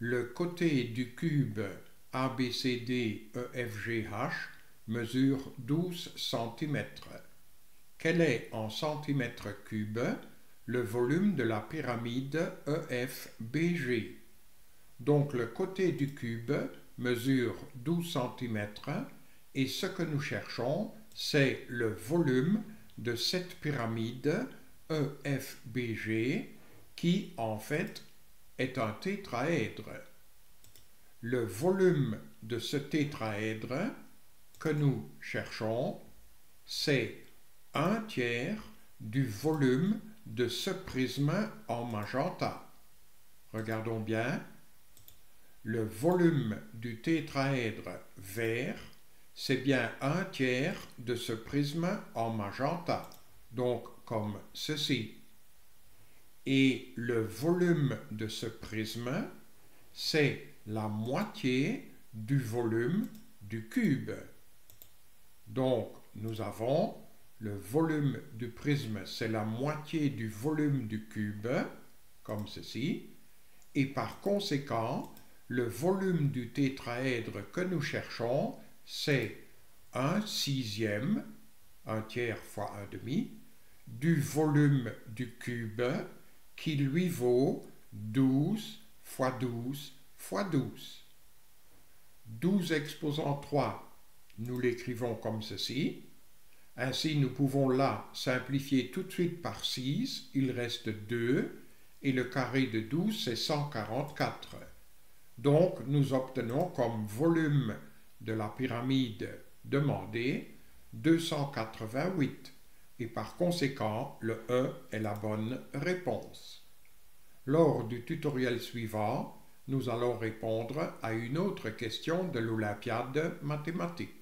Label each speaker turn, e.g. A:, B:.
A: Le côté du cube ABCD EFGH mesure 12 cm. Quel est en centimètres cubes le volume de la pyramide EFBG Donc le côté du cube mesure 12 cm et ce que nous cherchons, c'est le volume de cette pyramide EFBG qui en fait est un tétraèdre. Le volume de ce tétraèdre que nous cherchons, c'est un tiers du volume de ce prisme en magenta. Regardons bien. Le volume du tétraèdre vert, c'est bien un tiers de ce prisme en magenta, donc comme ceci. Et le volume de ce prisme, c'est la moitié du volume du cube. Donc, nous avons le volume du prisme, c'est la moitié du volume du cube, comme ceci, et par conséquent, le volume du tétraèdre que nous cherchons, c'est un sixième, un tiers fois un demi, du volume du cube qui lui vaut 12 fois 12 fois 12. 12 exposant 3 nous l'écrivons comme ceci. Ainsi, nous pouvons là simplifier tout de suite par 6, il reste 2, et le carré de 12, c'est 144. Donc, nous obtenons comme volume de la pyramide demandée 288, et par conséquent, le E est la bonne réponse. Lors du tutoriel suivant, nous allons répondre à une autre question de l'Olympiade mathématique.